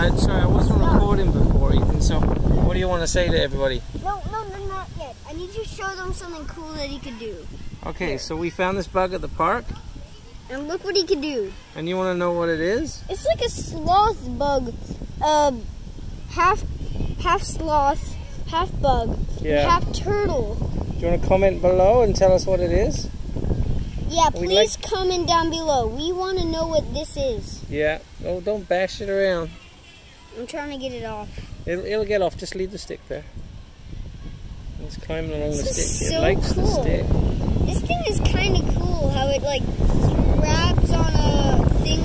i sorry, I wasn't recording before, Ethan, so what do you want to say to everybody? No, no, no, not yet. I need to show them something cool that he could do. Okay, so we found this bug at the park. And look what he could do. And you want to know what it is? It's like a sloth bug. Um, half, half sloth, half bug, yeah. half turtle. Do you want to comment below and tell us what it is? Yeah, please like... comment down below. We want to know what this is. Yeah. Oh, don't bash it around. I'm trying to get it off. It'll, it'll get off. Just leave the stick there. It's climbing along This the is stick. so it likes the cool. stick. This thing is kind of cool. How it like grabs on a thing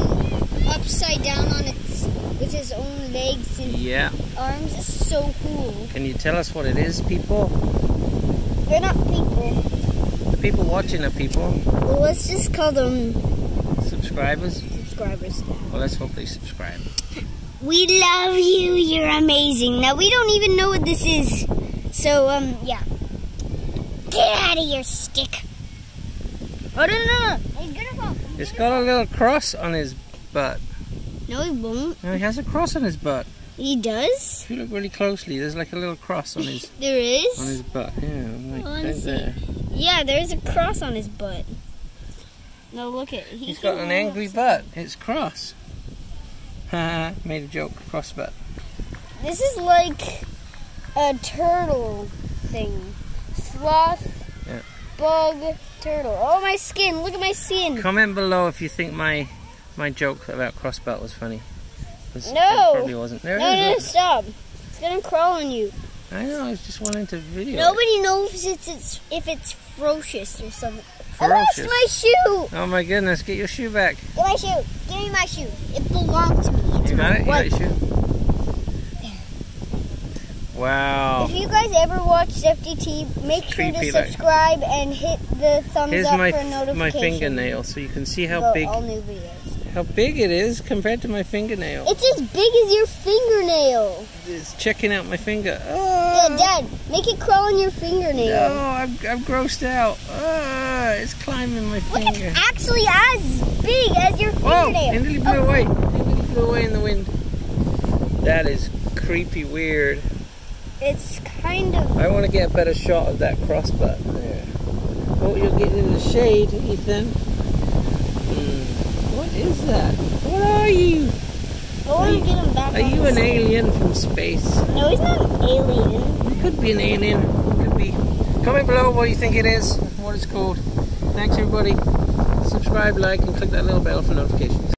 upside down on its with his own legs and Yeah. arms. It's so cool. Can you tell us what it is, people? They're not people. The people watching are people. Well, let's just call them Subscribers. subscribers. Well, let's hope they subscribe. We love you. You're amazing. Now we don't even know what this is. So um yeah. Get out of your stick. Oh no no no! He's gonna fall. It's got a little cross on his butt. No, he won't. No, he has a cross on his butt. He does. If you look really closely, there's like a little cross on his There is. on his butt. Yeah, like Oh, right there. Yeah, there's a cross on his butt. No, look at he He's can got an angry butt. It's cross. Haha, made a joke. Cross butt. This is like a turtle thing. Sloth, Yeah. bug, turtle. Oh my skin! Look at my skin. Comment below if you think my my joke about cross butt was funny. No. It probably wasn't. There No, it no, stop! It's gonna crawl on you. I know. I was just wanting to video. it. Nobody knows it's, it's if it's ferocious or something. I lost Ferocious. my shoe. Oh my goodness! Get your shoe back. Get my shoe. Give me my shoe. It belongs to me. It's You got it. You got wife. your shoe. Wow. If you guys ever watch FDT, make sure to Creepy, like- subscribe and hit the thumbs Here's up my for notifications. my fingernail, so you can see how big all new videos. how big it is compared to my fingernail. It's as big as your fingernail. It's checking out my finger. Oh, Dad, make it crawl on your fingernail. no, I'm, I'm grossed out. Ah, it's climbing my finger. Look, it's actually as big as your Whoa! fingernail. It nearly blew away. It nearly blew away in the wind. That is creepy weird. It's kind of. I want to get a better shot of that crossbutt there. Oh, you're getting in the shade, Ethan. Hmm. What is that? What are you? I want to get him back. Are you an side. alien from space? No, he's not an alien. You could be an alien. Could be. Comment below what you think it is, what it's called. Thanks everybody. Subscribe, like, and click that little bell for notifications.